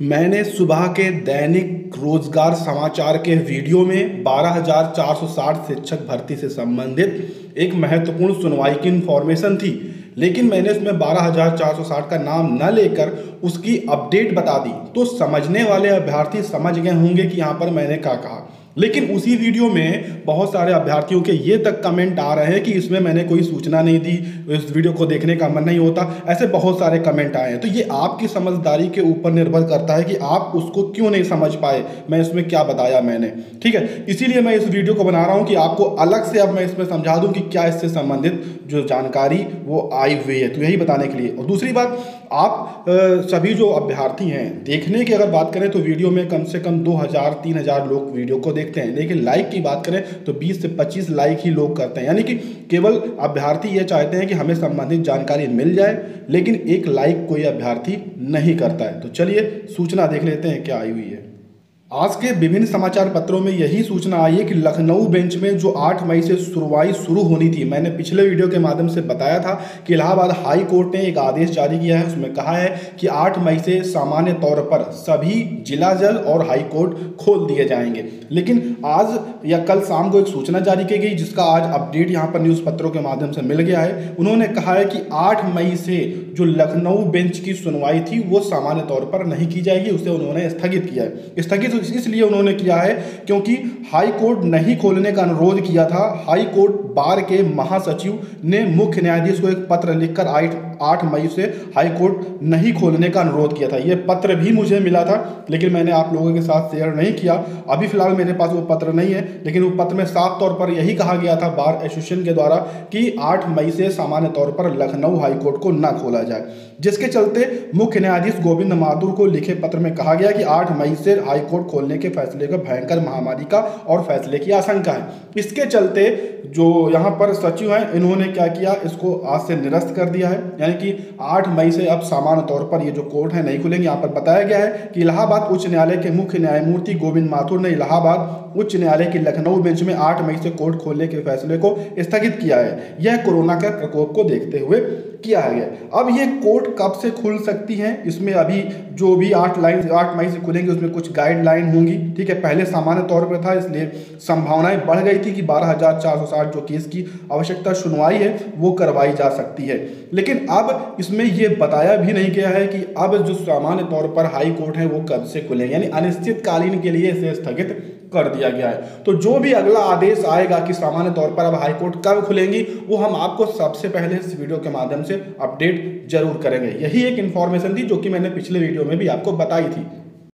मैंने सुबह के दैनिक रोज़गार समाचार के वीडियो में 12,460 शिक्षक भर्ती से संबंधित एक महत्वपूर्ण सुनवाई की इन्फॉर्मेशन थी लेकिन मैंने उसमें 12,460 का नाम न लेकर उसकी अपडेट बता दी। तो समझने वाले अभ्यर्थी समझ गए होंगे कि यहाँ पर मैंने क्या कहा। लेकिन उसी वीडियो में बहुत सारे अभ्यर्थियों के ये तक कमेंट आ रहे हैं कि इसमें मैंने कोई सूचना नहीं दी, इस वीडियो को देखने का मन नहीं होता, ऐसे बहुत सारे कमेंट आए हैं। तो ये आपकी समझदारी के ऊपर निर्भर करता है कि आप उसको क्यों नहीं समझ पाए, मैं इसमें क्या बताया मैंने, ठीक है? इसीलिए मैं इस वीडियो को बना रहा हूँ कि आपको अलग से अब मैं इसमें समझा दूँ कि क्या इससे संबंधित जो जानकारी वो आई हुई है। तो यही बताने के लिए। और दूसरी बात आप सभी जो अभ्यर्थी हैं, देखने की अगर बात करें तो वीडियो में कम से कम 2000 3000 लोग वीडियो को देखते हैं। लेकिन लाइक की बात करें तो 20 से 25 लाइक ही लोग करते हैं। यानी कि केवल अभ्यर्थी ये चाहते हैं कि हमें संबंधित जानकारी मिल जाए, लेकिन एक लाइक कोई अभ्यर्थी नहीं करता है। तो चलिए सूचना देख लेते हैं क्या आई हुई है। आज के विभिन्न समाचार पत्रों में यही सूचना आई है कि लखनऊ बेंच में जो 8 मई से सुनवाई शुरू होनी थी, मैंने पिछले वीडियो के माध्यम से बताया था कि इलाहाबाद हाई कोर्ट ने एक आदेश जारी किया है। उसमें कहा है कि 8 मई से सामान्य तौर पर सभी जिला जज और हाई कोर्ट खोल दिए जाएँगे। लेकिन आज या कल शाम को एक सूचना जारी की गई, जिसका आज अपडेट यहाँ पर न्यूज़ पत्रों के माध्यम से मिल गया है। उन्होंने कहा है कि आठ मई से जो लखनऊ बेंच की सुनवाई थी, वो सामान्य तौर पर नहीं की जाएगी, उसे उन्होंने स्थगित किया है। स्थगित इसलिए उन्होंने किया है क्योंकि हाई कोर्ट नहीं खोलने का अनुरोध किया था। हाई कोर्ट बार के महासचिव ने मुख्य न्यायाधीश को एक पत्र लिखकर आठ मई से हाईकोर्ट नहीं खोलने का अनुरोध किया था। ये पत्र भी मुझे मिला था, लेकिन मैंने आप लोगों के साथ शेयर नहीं किया। अभी फ़िलहाल मेरे पास वो पत्र नहीं है, लेकिन वो पत्र में साफ़ तौर पर यही कहा गया था बार एसोसिएशन के द्वारा कि आठ मई से सामान्य तौर पर लखनऊ हाईकोर्ट को न खोला जाए। जिसके चलते मुख्य न्यायाधीश गोविंद माथुर को लिखे पत्र में कहा गया कि आठ मई से हाईकोर्ट खोलने के फैसले का भयंकर महामारी का और फैसले की आशंका है। इसके चलते जो यहाँ पर सचिव हैं, इन्होंने क्या किया, इसको आज से निरस्त कर दिया है। यानी कि 8 मई से अब सामान्य तौर पर ये जो कोर्ट है नहीं खुलेंगे। यहाँ पर बताया गया है कि इलाहाबाद उच्च न्यायालय के मुख्य न्यायमूर्ति गोविंद माथुर ने इलाहाबाद उच्च न्यायालय की लखनऊ बेंच में आठ मई से कोर्ट खोलने के फैसले को स्थगित किया है। यह कोरोना के प्रकोप को देखते हुए किया है। अब ये कोर्ट कब से खुल सकती हैं? इसमें अभी जो भी आठ लाइन, आठ मई से खुलेंगे, उसमें कुछ गाइडलाइन होंगी। ठीक है, पहले सामान्य तौर पर था, इसलिए संभावनाएँ बढ़ गई थी कि बारह हज़ार चार सौ साठ जो केस की आवश्यकता सुनवाई है, वो करवाई जा सकती है। लेकिन अब इसमें ये बताया भी नहीं गया है कि अब जो सामान्य तौर पर हाई कोर्ट है, वो कब से खुलेंगे? यानी अनिश्चितकालीन के लिए इसे स्थगित कर दिया गया है। तो जो भी अगला आदेश आएगा कि सामान्य तौर पर अब हाईकोर्ट कब खुलेंगी, वो हम आपको सबसे पहले इस वीडियो के माध्यम से अपडेट ज़रूर करेंगे। यही एक इन्फॉर्मेशन थी जो कि मैंने पिछले वीडियो में भी आपको बताई थी।